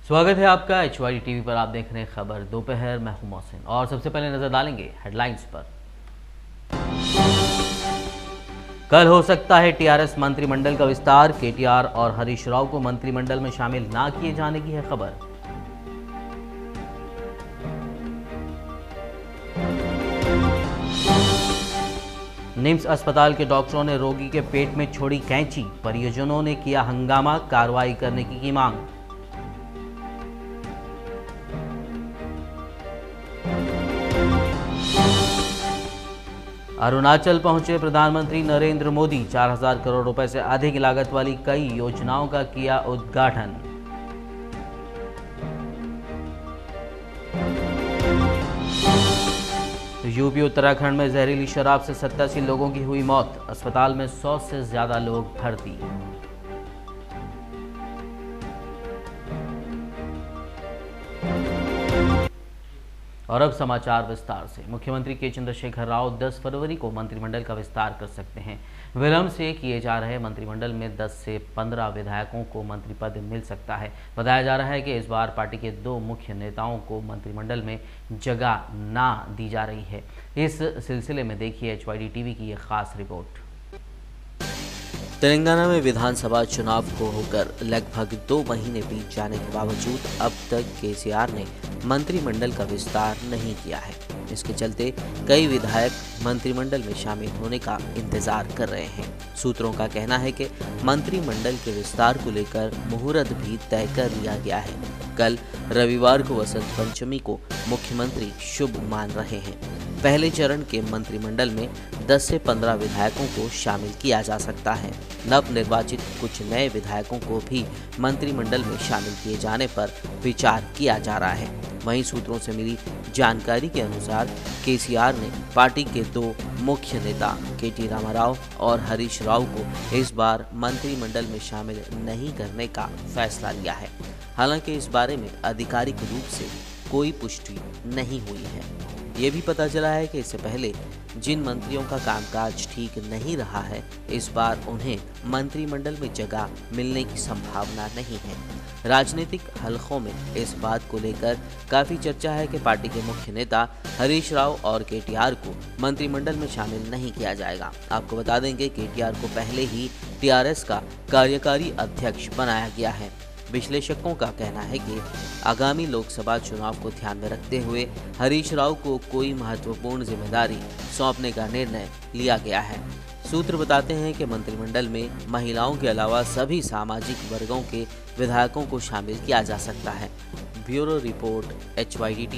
स्वागत है आपका एच वाई टीवी पर। आप देख रहे हैं खबर दोपहर। मैं हूँ मोहसिन। और सबसे पहले नज़र डालेंगे हेडलाइंस पर। कल हो सकता है टीआरएस मंत्रिमंडल का विस्तार। केटीआर और हरीश राव को मंत्रिमंडल में शामिल ना किए जाने की है खबर। निम्स अस्पताल के डॉक्टरों ने रोगी के पेट में छोड़ी कैंची। परियोजनों ने किया हंगामा। कार्रवाई करने की, की मांग। अरुणाचल पहुँचे प्रधानमंत्री नरेंद्र मोदी। 4000 करोड़ रुपए से अधिक लागत वाली कई योजनाओं का किया उद्घाटन। यूपी उत्तराखंड में जहरीली शराब से सत्तासी लोगों की हुई मौत। अस्पताल में 100 से ज़्यादा लोग भर्ती। और अब समाचार विस्तार से। मुख्यमंत्री के चंद्रशेखर राव 10 फरवरी को मंत्रिमंडल का विस्तार कर सकते हैं। विलंब से किए जा रहे मंत्रिमंडल में 10 से 15 विधायकों को मंत्री पद मिल सकता है। बताया जा रहा है कि इस बार पार्टी के दो मुख्य नेताओं को मंत्रिमंडल में जगह ना दी जा रही है। इस सिलसिले में देखिए एच टीवी की ये खास रिपोर्ट। तेलंगाना में विधानसभा चुनाव को होकर लगभग दो महीने बीत जाने के बावजूद अब तक केसीआर ने मंत्रिमंडल का विस्तार नहीं किया है। इसके चलते कई विधायक मंत्रिमंडल में शामिल होने का इंतज़ार कर रहे हैं। सूत्रों का कहना है कि मंत्रिमंडल के विस्तार को लेकर मुहूर्त भी तय कर लिया गया है। कल रविवार को वसंत पंचमी को मुख्यमंत्री शुभ मान रहे हैं। पहले चरण के मंत्रिमंडल में 10 से 15 विधायकों को शामिल किया जा सकता है। नव निर्वाचित कुछ नए विधायकों को भी मंत्रिमंडल में शामिल किए जाने पर विचार किया जा रहा है। वहीं सूत्रों से मिली जानकारी के अनुसार, केसीआर ने पार्टी के दो मुख्य नेता के टी रामाराव और हरीश राव को इस बार मंत्रिमंडल में शामिल नहीं करने का फैसला लिया है। हालाँकि इस बारे में आधिकारिक रूप से कोई पुष्टि नहीं हुई है। ये भी पता चला है कि इससे पहले जिन मंत्रियों का कामकाज ठीक नहीं रहा है, इस बार उन्हें मंत्रिमंडल में जगह मिलने की संभावना नहीं है। राजनीतिक हलकों में इस बात को लेकर काफ़ी चर्चा है कि पार्टी के मुख्य नेता हरीश राव और केटीआर को मंत्रिमंडल में शामिल नहीं किया जाएगा। आपको बता देंगे, केटीआर को पहले ही टीआरएस का कार्यकारी अध्यक्ष बनाया गया है। विश्लेषकों का कहना है कि आगामी लोकसभा चुनाव को ध्यान में रखते हुए हरीश राव को कोई महत्वपूर्ण ज़िम्मेदारी सौंपने का निर्णय लिया गया है। सूत्र बताते हैं कि मंत्रिमंडल में महिलाओं के अलावा सभी सामाजिक वर्गों के विधायकों को शामिल किया जा सकता है। Bureau report H Y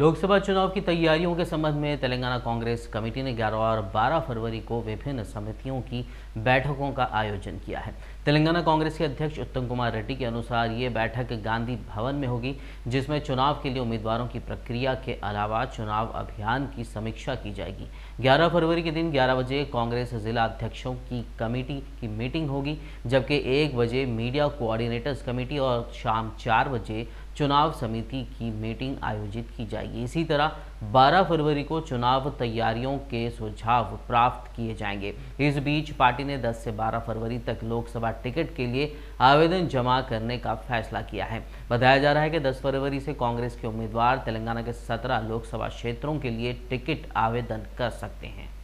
Lok Sabha चुनाव की तैयारियों के संबंध में तेलंगाना कांग्रेस कमेटी ने 11 और 12 फरवरी को विभिन्न समितियों की बैठकों का आयोजन किया है। तेलंगाना कांग्रेस के अध्यक्ष उत्तम कुमार रेड्डी के अनुसार ये बैठक गांधी भवन में होगी, जिसमें चुनाव के लिए उम्मीदवारों की प्रक्रिया के अलावा चुनाव अभियान की समीक्षा की जाएगी। 11 फरवरी के दिन 11 बजे कांग्रेस जिला अध्यक्षों की कमेटी की मीटिंग होगी, जबकि एक बजे मीडिया कोऑर्डिनेटर्स कमेटी और शाम चार बजे चुनाव समिति की मीटिंग आयोजित की जाएगी। इसी तरह 12 फरवरी को चुनाव तैयारियों के सुझाव प्राप्त किए जाएँगे। इस बीच पार्टी ने 10 से 12 फरवरी तक लोकसभा टिकट के लिए आवेदन जमा करने का फैसला किया है। बताया जा रहा है कि 10 फरवरी से कांग्रेस के उम्मीदवार तेलंगाना के 17 लोकसभा क्षेत्रों के लिए टिकट आवेदन कर सकते हैं।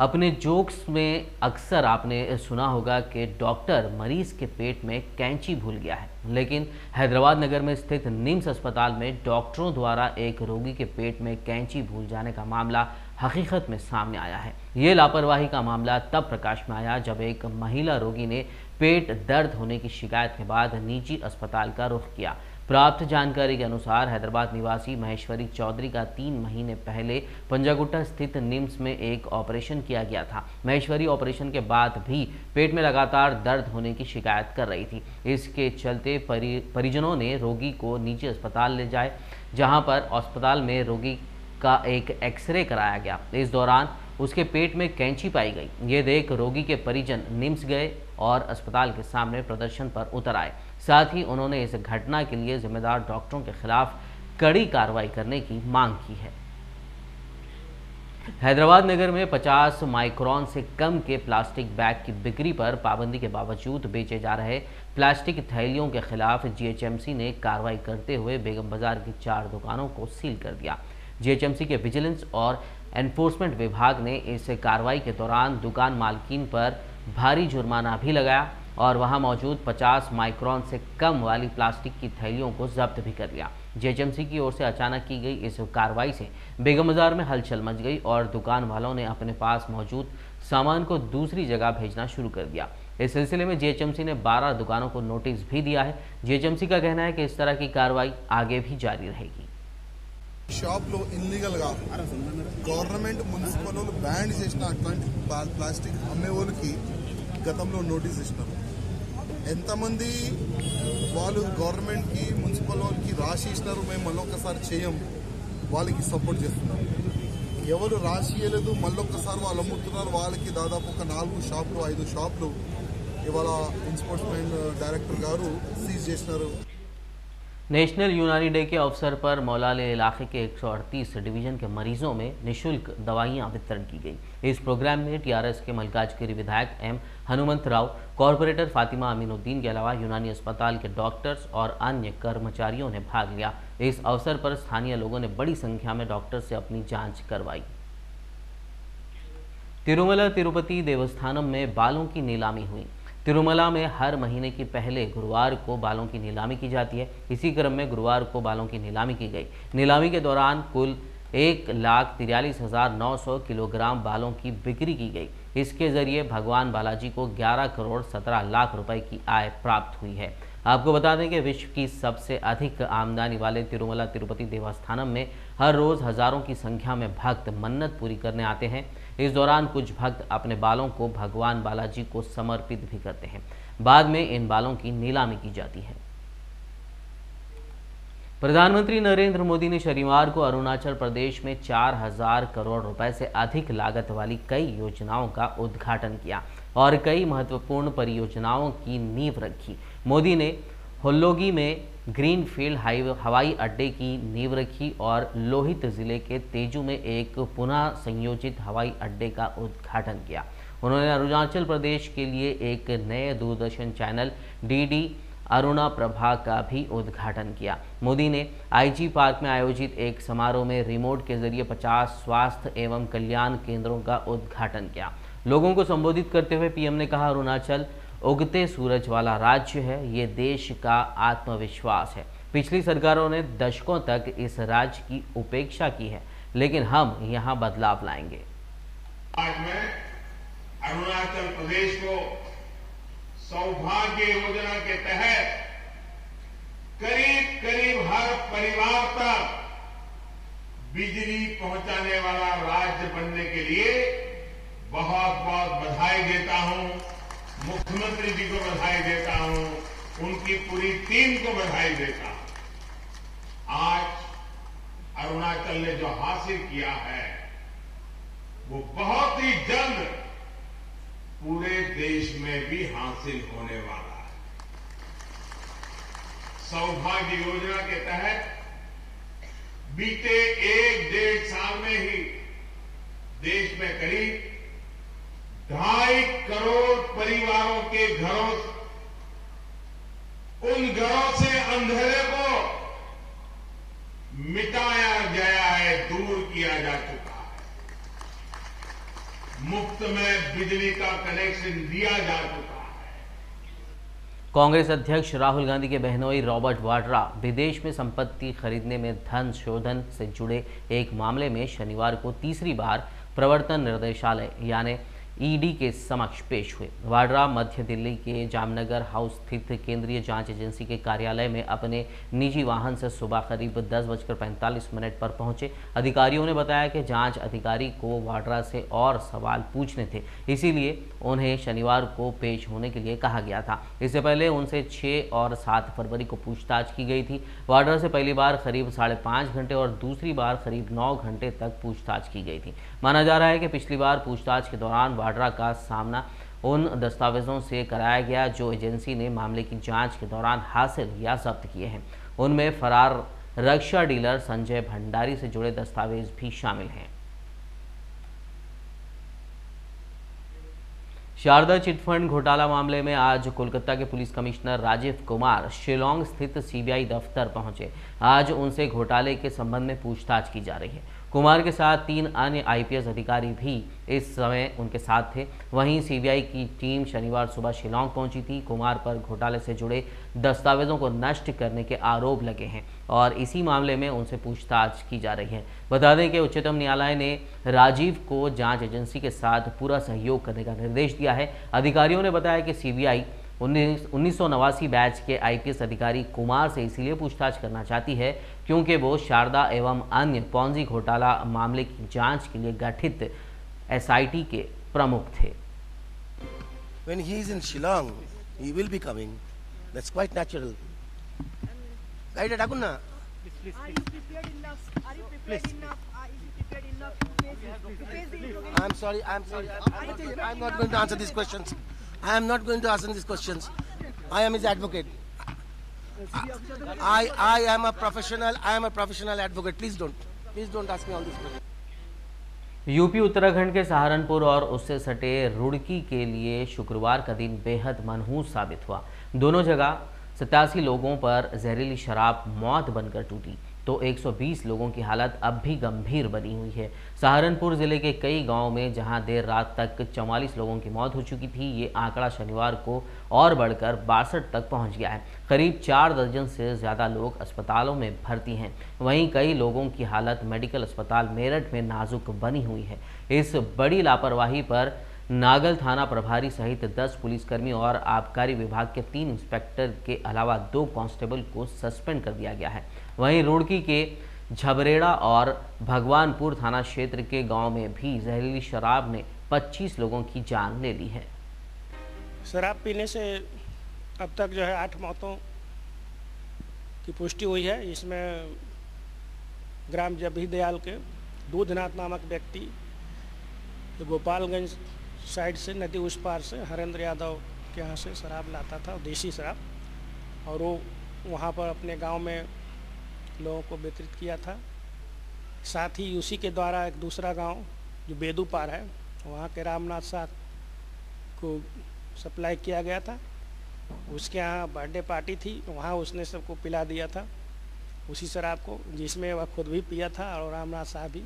अपने जोक्स में अक्सर आपने सुना होगा कि डॉक्टर मरीज़ के पेट में कैंची भूल गया है। लेकिन हैदराबाद नगर में स्थित निम्स अस्पताल में डॉक्टरों द्वारा एक रोगी के पेट में कैंची भूल जाने का मामला हकीकत में सामने आया है। ये लापरवाही का मामला तब प्रकाश में आया जब एक महिला रोगी ने पेट दर्द होने की शिकायत के बाद निजी अस्पताल का रुख किया। प्राप्त जानकारी के अनुसार हैदराबाद निवासी महेश्वरी चौधरी का तीन महीने पहले पंजागुट्टा स्थित निम्स में एक ऑपरेशन किया गया था। महेश्वरी ऑपरेशन के बाद भी पेट में लगातार दर्द होने की शिकायत कर रही थी। इसके चलते परि, परिजनों ने रोगी को निजी अस्पताल ले जाए जहाँ पर अस्पताल में रोगी का एक एक्सरे कराया गया। इस दौरान उसके पेट में कैंची पाई गई। ये देख रोगी के परिजन निम्स गए और अस्पताल के सामने प्रदर्शन पर उतर आए। साथ ही उन्होंने इस घटना के लिए जिम्मेदार डॉक्टरों के खिलाफ कड़ी कार्रवाई करने की मांग की है। हैदराबाद नगर में 50 माइक्रोन से कम के प्लास्टिक बैग की बिक्री पर पाबंदी के बावजूद बेचे जा रहे प्लास्टिक थैलियों के खिलाफ जीएचएमसी ने कार्रवाई करते हुए बेगम बाज़ार की चार दुकानों को सील कर दिया। जीएचएमसी के विजिलेंस और एनफोर्समेंट विभाग ने इस कार्रवाई के दौरान दुकान मालकिन पर भारी जुर्माना भी लगाया। और वहां मौजूद 50 माइक्रोन से कम वाली प्लास्टिक की थैलियों को जब्त भी कर लिया जेएचएमसी की ओर से अचानक की गई इस कार्रवाई से बेगम बाजार में हलचल मच गई और दुकान वालों ने अपने पास मौजूद सामान को दूसरी जगह भेजना शुरू कर दिया इस सिलसिले में जीएचएमसी ने 12 दुकानों को नोटिस भी दिया है जीएचएमसी का कहना है कि इस तरह की कार्रवाई आगे भी जारी रहेगी షాప్లో ఇల్లీగల్గా గవర్నమెంట్ మున్సిపల్ వాళ్ళు బ్యాన్ చేసిన అట్లాంటి ప్లా- ప్లాస్టిక్ అమ్మే వాళ్ళకి గతంలో నోటీస్ ఇచ్చినారు ఎంతమంది వాళ్ళు గవర్నమెంట్కి మున్సిపల్ వాళ్ళకి రాసి ఇచ్చినారు మేము మళ్ళొకసారి చేయం. వాళ్ళకి సపోర్ట్ చేస్తున్నారు ఎవరు రాసి ఇవ్వలేదు మళ్ళొకసారి వాళ్ళు అమ్ముతున్నారు వాళ్ళకి దాదాపు ఒక నాలుగు షాపులు ఐదు షాపులు ఇవాళ ఎన్ఫోర్స్మెంట్ డైరెక్టర్ గారు సీజ్ చేసినారు. नेशनल यूनानी डे के अवसर पर मौलाले इलाके के 138 डिवीज़न के मरीजों में निशुल्क दवाइयाँ वितरण की गई। इस प्रोग्राम में टीआरएस के मलकाजगिरी विधायक एम हनुमंत राव, कॉरपोरेटर फातिमा अमीनुद्दीन के अलावा यूनानी अस्पताल के डॉक्टर्स और अन्य कर्मचारियों ने भाग लिया। इस अवसर पर स्थानीय लोगों ने बड़ी संख्या में डॉक्टर से अपनी जाँच करवाई। तिरुमला तिरुपति देवस्थानम में बालों की नीलामी हुई। तिरुमला में हर महीने की पहले गुरुवार को बालों की नीलामी की जाती है। इसी क्रम में गुरुवार को बालों की नीलामी की गई। नीलामी के दौरान कुल एक लाख तिरालीस हज़ार नौ सौ किलोग्राम बालों की बिक्री की गई। इसके ज़रिए भगवान बालाजी को 11 करोड़ 17 लाख रुपए की आय प्राप्त हुई है। आपको बता दें कि विश्व की सबसे अधिक आमदनी वाले तिरुमला तिरुपति देवस्थानम में हर रोज हज़ारों की संख्या में भक्त मन्नत पूरी करने आते हैं। इस दौरान कुछ भक्त अपने बालों को भगवान बालाजी को समर्पित भी करते हैं। बाद में इन बालों की नीलामी की जाती है। प्रधानमंत्री नरेंद्र मोदी ने शनिवार को अरुणाचल प्रदेश में 4000 करोड़ रुपए से अधिक लागत वाली कई योजनाओं का उद्घाटन किया और कई महत्वपूर्ण परियोजनाओं की नींव रखी। मोदी ने होल्लोगी में ग्रीन फ़ील्ड हवाई अड्डे की नींव रखी और लोहित ज़िले के तेजू में एक पुनः संयोजित हवाई अड्डे का उद्घाटन किया। उन्होंने अरुणाचल प्रदेश के लिए एक नए दूरदर्शन चैनल, डीडी अरुणा प्रभा का भी उद्घाटन किया। मोदी ने आईजी पार्क में आयोजित एक समारोह में रिमोट के ज़रिए 50 स्वास्थ्य एवं कल्याण केंद्रों का उद्घाटन किया। लोगों को संबोधित करते हुए पीएम ने कहा, अरुणाचल उगते सूरज वाला राज्य है, ये देश का आत्मविश्वास है। पिछली सरकारों ने दशकों तक इस राज्य की उपेक्षा की है, लेकिन हम यहाँ बदलाव लाएँगे। आज मैं अरुणाचल प्रदेश को सौभाग्य योजना के तहत करीब करीब हर परिवार तक बिजली पहुँचाने वाला राज्य बनने के लिए बहुत बहुत बधाई देता हूँ। मुख्यमंत्री जी को बधाई देता हूँ, उनकी पूरी टीम को बधाई देता हूँ। आज अरुणाचल ने जो हासिल किया है, वो बहुत ही जल्द पूरे देश में भी हासिल होने वाला है। सौभाग्य योजना के तहत बीते एक डेढ़ साल में ही देश में करीब ढाई करोड़ परिवारों के घरों उन घरों से अंधेरे को मिटाया गया है, दूर किया जा चुका है। मुफ़्त में बिजली का कनेक्शन दिया जा चुका है। कांग्रेस अध्यक्ष राहुल गांधी के बहनोई रॉबर्ट वाड्रा विदेश में संपत्ति खरीदने में धन शोधन से जुड़े एक मामले में शनिवार को तीसरी बार प्रवर्तन निर्देशालय, यानी ईडी के समक्ष पेश हुए। वाड्रा, मध्य दिल्ली के जामनगर हाउस स्थित केंद्रीय जाँच एजेंसी के कार्यालय में अपने निजी वाहन से सुबह करीब दस बजकर पैंतालीस मिनट पर पहुँचे। अधिकारियों ने बताया कि जाँच अधिकारी को वाड्रा से और सवाल पूछने थे। इसीलिए उन्हें शनिवार को पेश होने के लिए कहा गया था। इससे पहले उनसे छः और सात फरवरी को पूछताछ की गई थी। वाड्रा से पहली बार करीब साढ़े घंटे और दूसरी बार करीब नौ घंटे तक पूछताछ की गई थी। माना जा रहा है कि पिछली बार पूछताछ के दौरान वाड्रा का सामना उन दस्तावेजों से कराया गया जो एजेंसी ने मामले की जाँच के दौरान हासिल या जब्त किए हैं। उनमें फरार रक्षा डीलर संजय भंडारी से जुड़े दस्तावेज़ भी शामिल हैं। शारदा चिटफंड घोटाला मामले में आज कोलकाता के पुलिस कमिश्नर राजीव कुमार शिलोंग स्थित सीबीआई दफ्तर पहुँचे। आज उनसे घोटाले के संबंध में पूछताछ की जा रही है। कुमार के साथ तीन अन्य आईपीएस अधिकारी भी इस समय उनके साथ थे। वहीं सीबीआई की टीम शनिवार सुबह शिलोंग पहुँची थी। कुमार पर घोटाले से जुड़े दस्तावेजों को नष्ट करने के आरोप लगे हैं और इसी मामले में उनसे पूछताछ की जा रही है। बता दें कि उच्चतम न्यायालय ने राजीव को जाँच एजेंसी के साथ पूरा सहयोग करने का निर्देश दिया है। अधिकारियों ने बताया कि सीबीआई उन्नीस बैच के आईपीएस अधिकारी कुमार से इसीलिए पूछताछ करना चाहती है क्योंकि वो शारदा एवं अन्य पौजी घोटाला मामले की जाँच के लिए गठित एसआईटी के प्रमुख थे When he is in Shillong, he will be coming. That's quite natural. Guide it, Aguna. Please, please, please. Are you prepared enough? Are you prepared please. enough? Are you prepared enough to face, to face the interrogation? I'm sorry. I'm sorry. I'm, I'm, not, I'm not going to answer these questions. I am not going to answer these questions. I am his advocate. I, I am a professional, I am a professional advocate. Please don't. Please don't ask me all these questions. UP Uttarakhand के सहारनपुर और उससे सटे रुड़की के लिए शुक्रवार का दिन बेहद मनहूस साबित हुआ दोनों जगह सतासी लोगों पर जहरीली शराब मौत बनकर टूटी तो 120 लोगों की हालत अब भी गंभीर बनी हुई है। सहारनपुर ज़िले के कई गाँवों में जहाँ देर रात तक 44 लोगों की मौत हो चुकी थी, ये आंकड़ा शनिवार को और बढ़कर बासठ तक पहुँच गया है। करीब चार दर्जन से ज़्यादा लोग अस्पतालों में भर्ती हैं। वहीं कई लोगों की हालत मेडिकल अस्पताल मेरठ में नाजुक बनी हुई है। इस बड़ी लापरवाही पर नागल थाना प्रभारी सहित 10 पुलिसकर्मी और आबकारी विभाग के तीन इंस्पेक्टर के अलावा दो कांस्टेबल को सस्पेंड कर दिया गया है। वहीं रुड़की के झबरेड़ा और भगवानपुर थाना क्षेत्र के गाँव में भी जहरीली शराब ने 25 लोगों की जान ले ली है। शराब पीने से अब तक जो है आठ मौतों की पुष्टि हुई है। इसमें ग्राम जबी दयाल के दूधनाथ नामक व्यक्ति गोपालगंज साइड से नदी उस पार से हरेंद्र यादव के यहाँ से शराब लाता था, देसी शराब। और वो वहाँ पर अपने गाँव में लोगों को वितरित किया था। साथ ही उसी के द्वारा एक दूसरा गाँव, जो बेदूपार है, वहाँ के रामनाथ शाह को सप्लाई किया गया था। उसके यहाँ बर्थडे पार्टी थी, वहाँ उसने सबको पिला दिया था। उसी शराब को, जिसमें वह खुद भी पिया था, और रामनाथ शाह भी,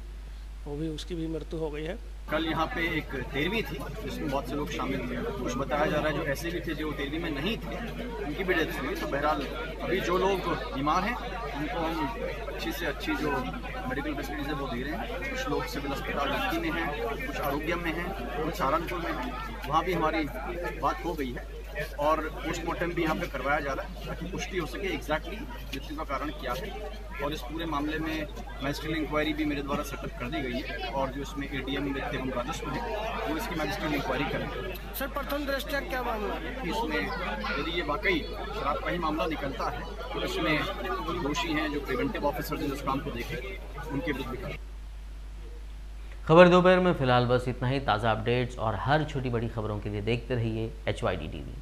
वो भी, उसकी भी मृत्यु हो गई है। कल यहाँ पे एक तेरहवीं थी, जिसमें बहुत से लोग शामिल थे कुछ बताया जा रहा है जो ऐसे भी थे जो तेरहवीं में नहीं थे, उनकी भी डेथ हुई तो बहरहाल, अभी जो लोग बीमार हैं, उनको हम अच्छी से अच्छी जो मेडिकल फैसिलिटीज़ है, वो दे रहे हैं। कुछ लोग सिविल अस्पताल लड़की में हैं, कुछ आरोग्य में हैं, कुछ सहारनपुर में हैं। वहाँ भी हमारी बात हो गई है। और पोस्टमार्टम भी यहाँ पे करवाया जा रहा है ताकि पुष्टि हो सके एग्जैक्टली मृत्यु का कारण क्या है। और इस पूरे मामले में मैजिस्ट्रियल इंक्वायरी भी मेरे द्वारा सेटअप कर दी गई है और जो इसमें ए डी एम एवं राजस्व है वो इसकी मैजिस्ट्रियल इंक्वायरी करेंगे सर प्रथम दृष्टया क्या मामला इसमें यदि ये वाकई शराब का ही मामला निकलता है तो इसमें दोषी हैं जो प्रिवेंटिव ऑफिसर हैं जो इस काम को देख रहे हैं उनके विरुद्ध खबर दोपहर में, फ़िलहाल बस इतना ही। ताज़ा अपडेट्स और हर छोटी बड़ी खबरों के लिए देखते रहिए H Y D T V